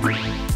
Bye.